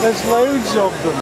There's loads of them.